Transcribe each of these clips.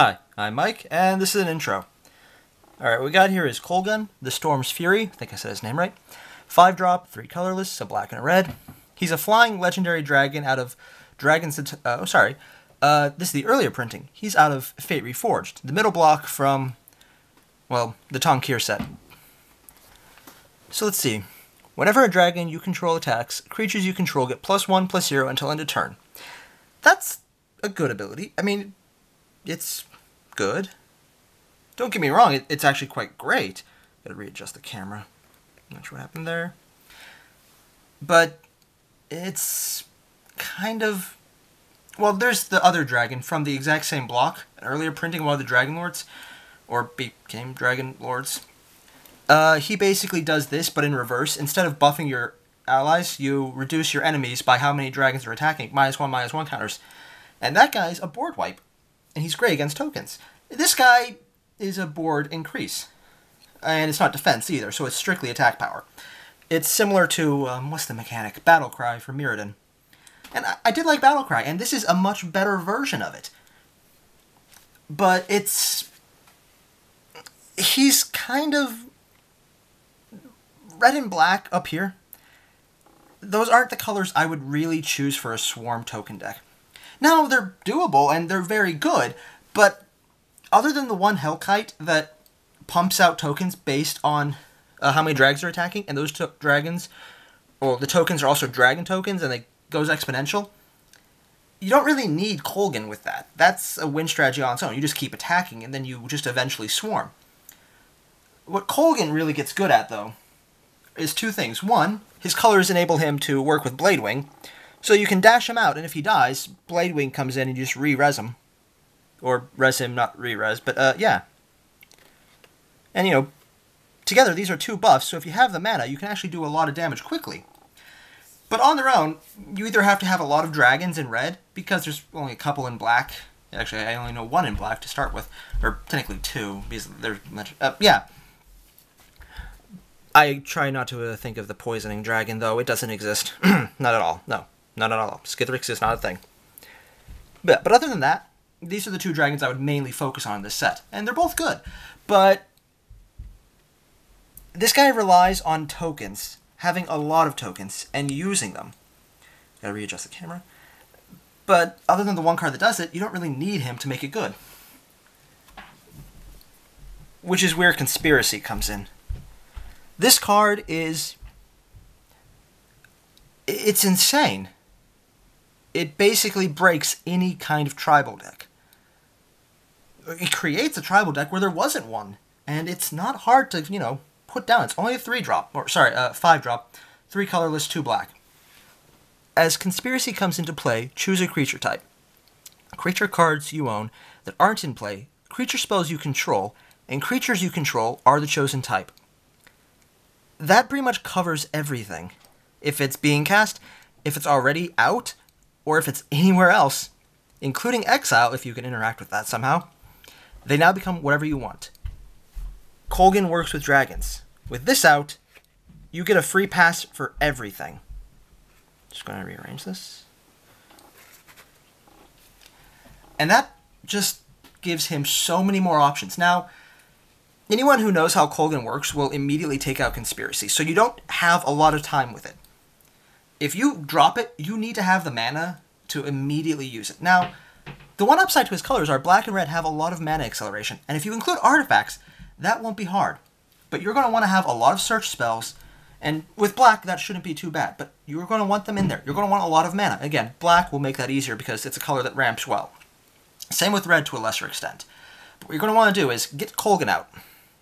Hi, I'm Mike, and this is an intro. Alright, what we got here is Kolaghan, the Storm's Fury. I think I said his name right. Five drop, three colorless, a black and a red. He's a flying legendary dragon out of Dragon's. Uh, oh, sorry. Uh, this is the earlier printing. He's out of Fate Reforged, the middle block from, well, the Tarkir set. So let's see. Whenever a dragon you control attacks, creatures you control get plus one, plus zero until end of turn. That's a good ability. I mean, it's good. Don't get me wrong, it, it's actually quite great. Gotta readjust the camera. Not sure what happened there. But it's kind of well, there's the other dragon from the exact same block, an earlier printing of one of the Dragon Lords, or became Dragon Lords. Uh, he basically does this, but in reverse. Instead of buffing your allies, you reduce your enemies by how many dragons are attacking, minus one, minus one counters. And that guy's a board wipe, and he's great against tokens. This guy is a board increase, and it's not defense either, so it's strictly attack power. It's similar to, um, what's the mechanic? Battle Cry for Mirrodin. And I, I did like Battlecry, and this is a much better version of it. But it's. He's kind of. Red and black up here. Those aren't the colors I would really choose for a Swarm token deck. Now, they're doable and they're very good, but other than the one Hellkite that pumps out tokens based on uh, how many dragons are attacking, and those dragons, well, the tokens are also dragon tokens, and it goes exponential, you don't really need Kolaghan with that. That's a win strategy on its own. You just keep attacking, and then you just eventually swarm. What Kolaghan really gets good at, though, is two things. One, his colors enable him to work with Bladewing, so you can dash him out, and if he dies, Bladewing comes in and you just re-res him. Or res him, not re-res, but uh, yeah. And, you know, together these are two buffs, so if you have the mana, you can actually do a lot of damage quickly. But on their own, you either have to have a lot of dragons in red, because there's only a couple in black. Actually, I only know one in black to start with. Or technically two, because there's much... Uh, yeah. I try not to uh, think of the poisoning dragon, though. It doesn't exist. not at all. No. Not at all. Skithiryx is not a thing. But, but other than that, these are the two dragons I would mainly focus on in this set. And they're both good. But this guy relies on tokens having a lot of tokens and using them. Gotta readjust the camera. But other than the one card that does it, you don't really need him to make it good. Which is where Conspiracy comes in. This card is... It's insane. It basically breaks any kind of tribal deck. It creates a tribal deck where there wasn't one. And it's not hard to, you know, put down. It's only a three drop, or sorry, uh, five drop, three colorless, two black. As Conspiracy comes into play, choose a creature type. Creature cards you own that aren't in play, creature spells you control, and creatures you control are the chosen type. That pretty much covers everything. If it's being cast, if it's already out, or if it's anywhere else, including exile if you can interact with that somehow, they now become whatever you want. Kolaghan works with dragons. With this out, you get a free pass for everything. Just going to rearrange this. And that just gives him so many more options. Now, anyone who knows how Kolaghan works will immediately take out Conspiracy, so you don't have a lot of time with it. If you drop it, you need to have the mana to immediately use it. Now, the one upside to his colors are black and red have a lot of mana acceleration, and if you include artifacts, that won't be hard. But you're going to want to have a lot of search spells, and with black, that shouldn't be too bad. But you're going to want them in there. You're going to want a lot of mana. Again, black will make that easier because it's a color that ramps well. Same with red to a lesser extent. But what you're going to want to do is get Kolaghan out.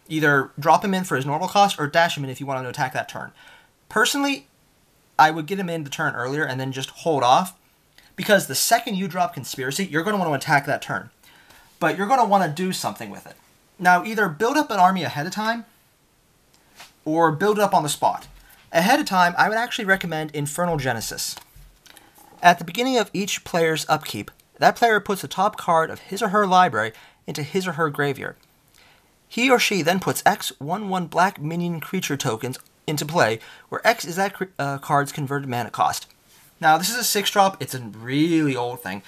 Either drop him in for his normal cost or dash him in if you want to attack that turn. Personally, I would get him in the turn earlier and then just hold off because the second you drop Conspiracy, you're going to want to attack that turn. But you're going to want to do something with it. Now, either build up an army ahead of time, or build it up on the spot. Ahead of time, I would actually recommend Infernal Genesis. At the beginning of each player's upkeep, that player puts the top card of his or her library into his or her graveyard. He or she then puts X 1 1 black minion creature tokens into play, where X is that uh, card's converted mana cost. Now, this is a 6 drop, it's a really old thing.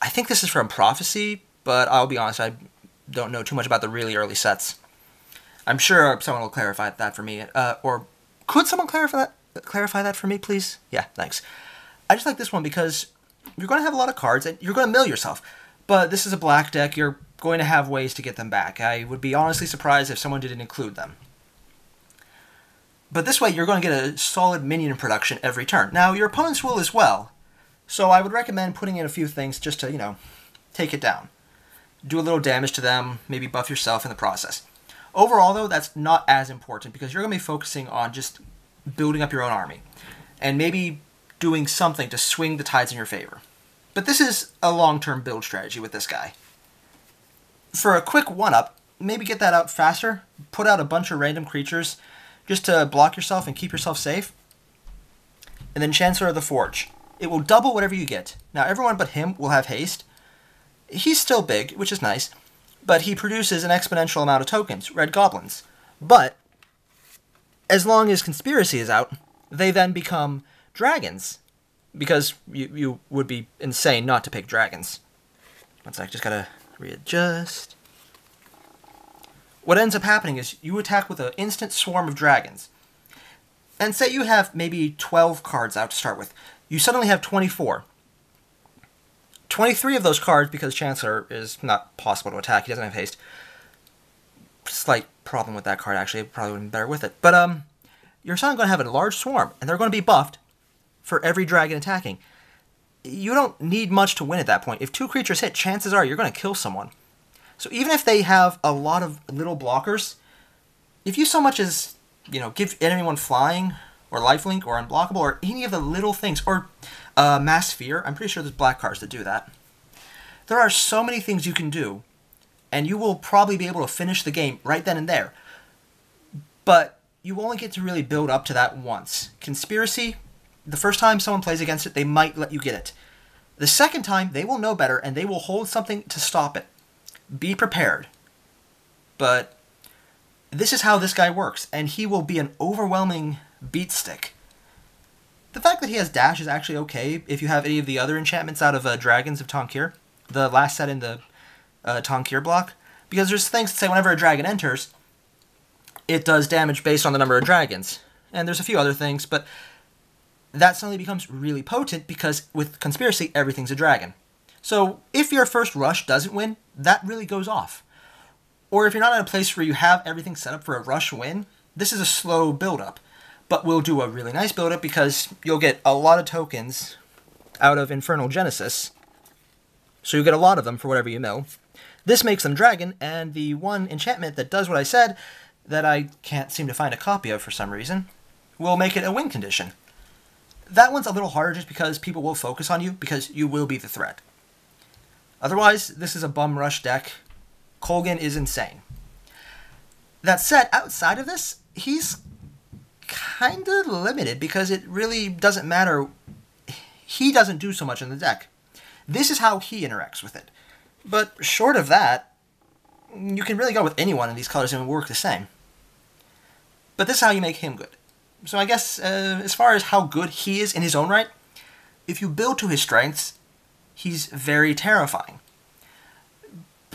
I think this is from Prophecy, but I'll be honest, I don't know too much about the really early sets. I'm sure someone will clarify that for me. Uh, or could someone clarify that? Clarify that for me, please. Yeah, thanks. I just like this one because you're going to have a lot of cards and you're going to mill yourself. But this is a black deck. You're going to have ways to get them back. I would be honestly surprised if someone didn't include them. But this way, you're going to get a solid minion production every turn. Now, your opponents will as well. So I would recommend putting in a few things just to, you know, take it down. Do a little damage to them, maybe buff yourself in the process. Overall, though, that's not as important because you're going to be focusing on just building up your own army. And maybe doing something to swing the tides in your favor. But this is a long-term build strategy with this guy. For a quick one-up, maybe get that out faster, put out a bunch of random creatures just to block yourself and keep yourself safe. And then Chancellor of the Forge. It will double whatever you get. Now everyone but him will have haste. He's still big, which is nice, but he produces an exponential amount of tokens, red goblins. But as long as Conspiracy is out, they then become dragons. Because you, you would be insane not to pick dragons. One sec, just gotta readjust. What ends up happening is you attack with an instant swarm of dragons. And say you have maybe 12 cards out to start with. You suddenly have 24. 23 of those cards, because Chancellor is not possible to attack, he doesn't have haste. Slight problem with that card, actually. Probably would have been better with it. But, um, you're suddenly going to have a large swarm, and they're going to be buffed for every dragon attacking. You don't need much to win at that point. If two creatures hit, chances are you're going to kill someone. So even if they have a lot of little blockers, if you so much as, you know, give anyone flying, or lifelink, or unblockable, or any of the little things, or uh, mass fear, I'm pretty sure there's black cards that do that. There are so many things you can do, and you will probably be able to finish the game right then and there. But you only get to really build up to that once. Conspiracy, the first time someone plays against it, they might let you get it. The second time, they will know better and they will hold something to stop it. Be prepared. But this is how this guy works, and he will be an overwhelming beat stick. The fact that he has dash is actually okay if you have any of the other enchantments out of uh, Dragons of Tarkir, the last set in the uh, Tarkir block, because there's things that say whenever a dragon enters, it does damage based on the number of dragons. And there's a few other things, but that suddenly becomes really potent because with Conspiracy, everything's a dragon. So if your first rush doesn't win, that really goes off. Or if you're not in a place where you have everything set up for a rush win, this is a slow build-up. But we'll do a really nice build-up because you'll get a lot of tokens out of Infernal Genesis. So you get a lot of them for whatever you mill. This makes them dragon, and the one enchantment that does what I said that I can't seem to find a copy of for some reason, will make it a win condition. That one's a little harder just because people will focus on you because you will be the threat. Otherwise, this is a bum rush deck. Kolaghan is insane. That said, outside of this, he's kind of limited because it really doesn't matter. He doesn't do so much in the deck. This is how he interacts with it. But short of that, you can really go with anyone in these colors and it work the same. But this is how you make him good. So I guess uh, as far as how good he is in his own right, if you build to his strengths, he's very terrifying.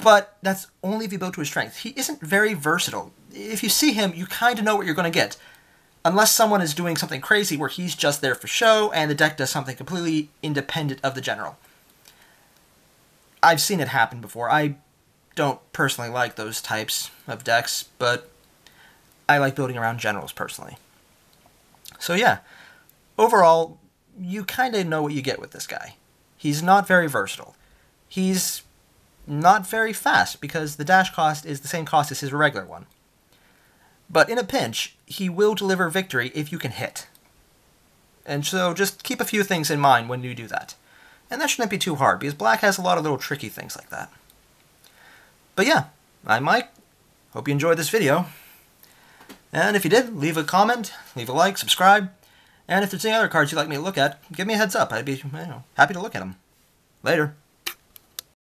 But that's only if you build to his strength. He isn't very versatile. If you see him, you kind of know what you're going to get. Unless someone is doing something crazy where he's just there for show and the deck does something completely independent of the general. I've seen it happen before. I don't personally like those types of decks, but I like building around generals personally. So yeah, overall, you kind of know what you get with this guy. He's not very versatile. He's not very fast because the dash cost is the same cost as his regular one. But in a pinch, he will deliver victory if you can hit. And so just keep a few things in mind when you do that. And that shouldn't be too hard, because Black has a lot of little tricky things like that. But yeah, I'm Mike. Hope you enjoyed this video. And if you did, leave a comment, leave a like, subscribe, and if there's any other cards you'd like me to look at, give me a heads up. I'd be you know, happy to look at them. Later.